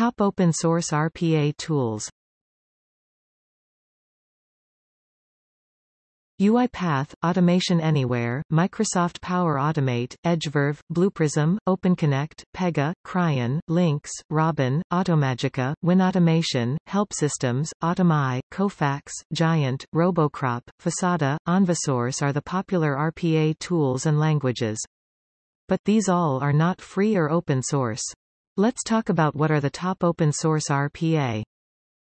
Top open source RPA tools UiPath, Automation Anywhere, Microsoft Power Automate, Edgeverve, BluePrism, OpenConnect, Pega, Kryon, Lynx, Robin, Automagica, WinAutomation, Help Systems, Automi, Kofax, Giant, RoboCrop, Facada, Envasource are the popular RPA tools and languages. But these all are not free or open source. Let's talk about what are the top open source RPA.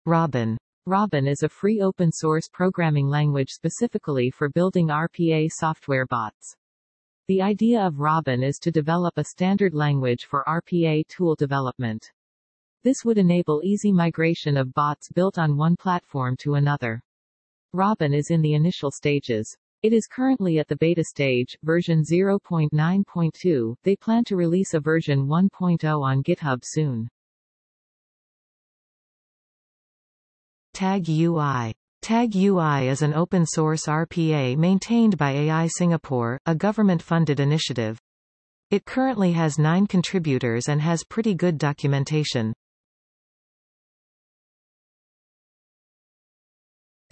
Robin Robin is a free open-source programming language specifically for building RPA software bots. The idea of Robin is to develop a standard language for RPA tool development. This would enable easy migration of bots built on one platform to another. Robin is in the initial stages. It is currently at the beta stage, version 0.9.2. They plan to release a version 1.0 on GitHub soon. Tag UI Tag UI is an open-source RPA maintained by AI Singapore, a government-funded initiative. It currently has nine contributors and has pretty good documentation.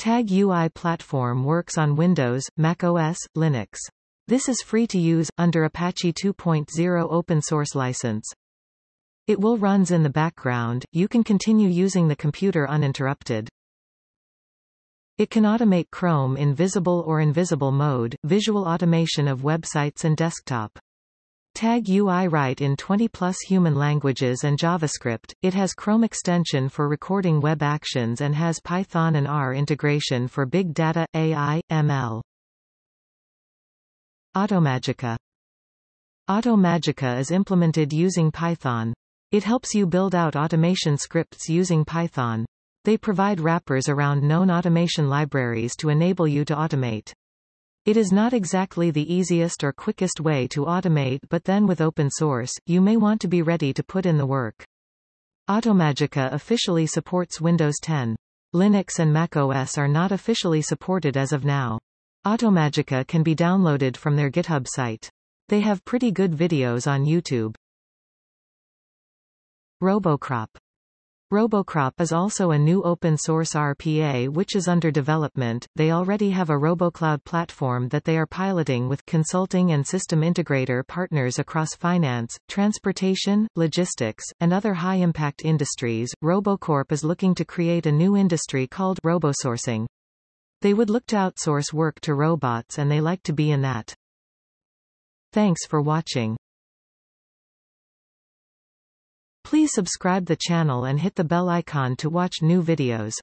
Tag UI platform works on Windows, macOS, Linux. This is free to use, under Apache 2.0 open source license. It will runs in the background, you can continue using the computer uninterrupted. It can automate Chrome in visible or invisible mode, visual automation of websites and desktop. Tag UI write in 20-plus human languages and JavaScript. It has Chrome extension for recording web actions and has Python and R integration for big data, AI, ML. Automagica Automagica is implemented using Python. It helps you build out automation scripts using Python. They provide wrappers around known automation libraries to enable you to automate. It is not exactly the easiest or quickest way to automate but then with open source, you may want to be ready to put in the work. Automagica officially supports Windows 10. Linux and macOS are not officially supported as of now. Automagica can be downloaded from their GitHub site. They have pretty good videos on YouTube. RoboCrop RoboCrop is also a new open-source RPA which is under development. They already have a RoboCloud platform that they are piloting with consulting and system integrator partners across finance, transportation, logistics, and other high-impact industries. RoboCorp is looking to create a new industry called robosourcing. They would look to outsource work to robots and they like to be in that. Thanks for watching. Please subscribe the channel and hit the bell icon to watch new videos.